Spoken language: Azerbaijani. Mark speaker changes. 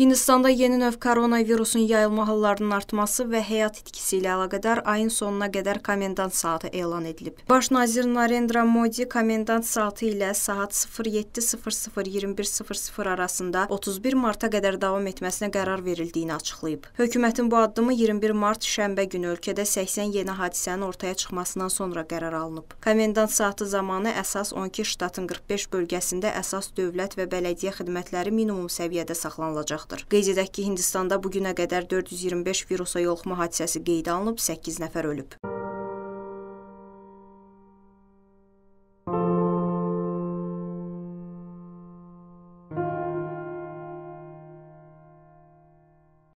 Speaker 1: Hindistanda yeni növ koronavirusun yayılma hallarının artması və həyat itkisi ilə əlaqədar ayın sonuna qədər komendant saatı elan edilib. Baş nazir Narendra Modi komendant saatı ilə saat 07:00-21:00 arasında 31 marta qədər davam etməsinə qərar verildiyini açıqlayıb. Hökumətin bu addımı 21 mart şənbə günü ölkədə 80 yeni hadisənin ortaya çıxmasından sonra qərar alınıb. Komendant saatı zamanı əsas 12 ştatın 45 bölgəsində əsas dövlət və bələdiyyə xidmətləri minimum səviyyədə saxlanılacaqdır olacaqdır. Qeyd edək ki, Hindistanda bu günə qədər 425 virusa yoluxma hadisəsi qeydə alınıb, 8 nəfər ölüb.